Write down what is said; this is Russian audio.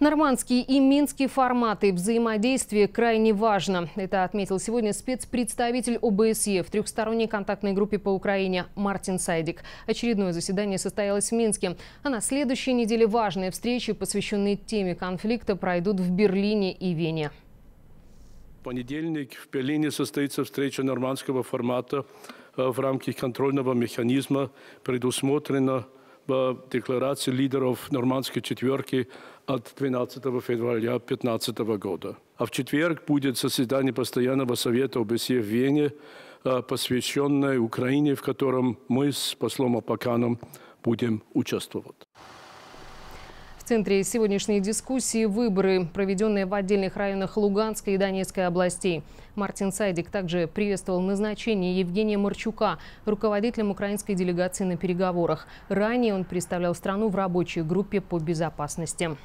Нормандский и Минский форматы взаимодействия крайне важно. Это отметил сегодня спецпредставитель ОБСЕ в трехсторонней контактной группе по Украине Мартин Сайдик. Очередное заседание состоялось в Минске. А на следующей неделе важные встречи, посвященные теме конфликта, пройдут в Берлине и Вене. В понедельник в Берлине состоится встреча нормандского формата э, в рамках контрольного механизма. Предусмотрено в декларации лидеров нормандской четверки от 12 февраля 2015 года. А в четверг будет заседание Постоянного совета ОБСЕ в Вене, э, посвященное Украине, в котором мы с послом Апаканом будем участвовать. Центре сегодняшней дискуссии выборы, проведенные в отдельных районах Луганской и Донецкой областей. Мартин Сайдик также приветствовал назначение Евгения Марчука руководителем украинской делегации на переговорах. Ранее он представлял страну в рабочей группе по безопасности.